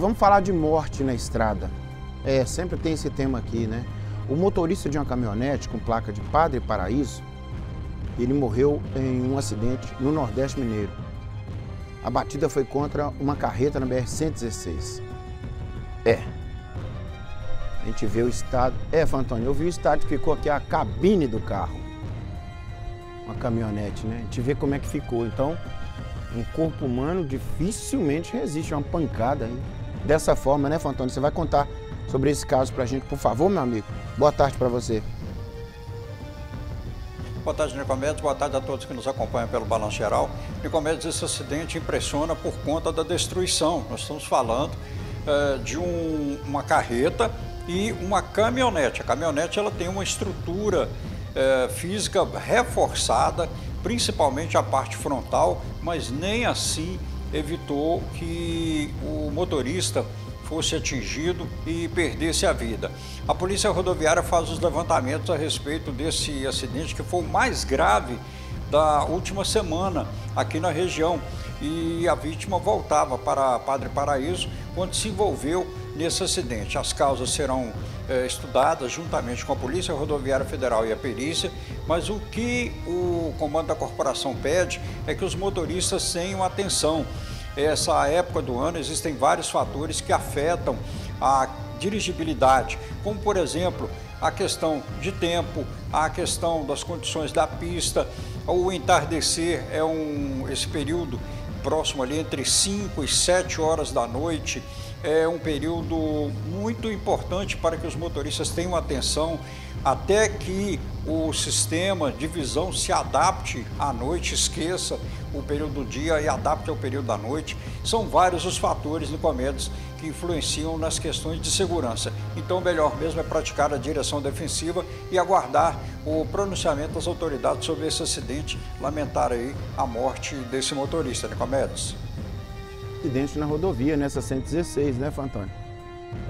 Vamos falar de morte na estrada. É, sempre tem esse tema aqui, né? O motorista de uma caminhonete com placa de Padre Paraíso, ele morreu em um acidente no Nordeste Mineiro. A batida foi contra uma carreta na BR-116. É. A gente vê o estado. É, Fantônio, eu vi o estado que ficou aqui, a cabine do carro. Uma caminhonete, né? A gente vê como é que ficou. Então, um corpo humano dificilmente resiste a uma pancada aí dessa forma, né, Fantônio? Você vai contar sobre esse caso para a gente, por favor, meu amigo? Boa tarde para você. Boa tarde, Nicomedes. Boa tarde a todos que nos acompanham pelo Balanço Geral. Nicomedes, esse acidente impressiona por conta da destruição. Nós estamos falando é, de um, uma carreta e uma caminhonete. A caminhonete ela tem uma estrutura é, física reforçada, principalmente a parte frontal, mas nem assim evitou que o motorista fosse atingido e perdesse a vida. A Polícia Rodoviária faz os levantamentos a respeito desse acidente que foi o mais grave da última semana aqui na região e a vítima voltava para Padre Paraíso quando se envolveu nesse acidente. As causas serão é, estudadas juntamente com a Polícia Rodoviária Federal e a perícia, mas o que o comando da corporação pede é que os motoristas tenham atenção. Essa época do ano existem vários fatores que afetam a dirigibilidade, como por exemplo a questão de tempo, a questão das condições da pista, o entardecer é um esse período próximo ali entre 5 e 7 horas da noite é um período muito importante para que os motoristas tenham atenção até que o sistema de visão se adapte à noite, esqueça o período do dia e adapte ao período da noite. São vários os fatores, Nicomedes, que influenciam nas questões de segurança. Então, melhor mesmo é praticar a direção defensiva e aguardar o pronunciamento das autoridades sobre esse acidente, lamentar aí a morte desse motorista, Nicomedes acidente na rodovia, nessa 116, né, Fantônio?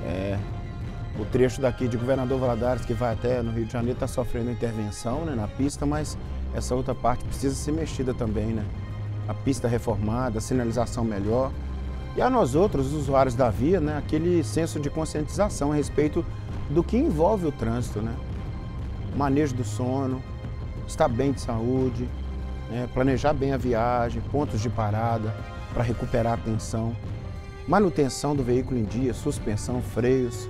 É, o trecho daqui de Governador Valadares, que vai até no Rio de Janeiro, está sofrendo intervenção né, na pista, mas essa outra parte precisa ser mexida também, né? A pista reformada, a sinalização melhor. E a nós outros, usuários da via, né, aquele senso de conscientização a respeito do que envolve o trânsito, né? Manejo do sono, estar bem de saúde, né, planejar bem a viagem, pontos de parada, para recuperar a tensão, manutenção do veículo em dia, suspensão, freios,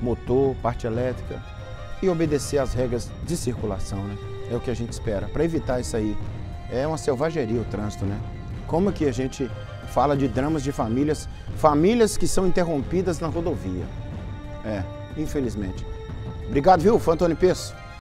motor, parte elétrica e obedecer às regras de circulação, né? É o que a gente espera. Para evitar isso aí, é uma selvageria o trânsito, né? Como que a gente fala de dramas de famílias, famílias que são interrompidas na rodovia. É, infelizmente. Obrigado, viu, Fantoni Peço?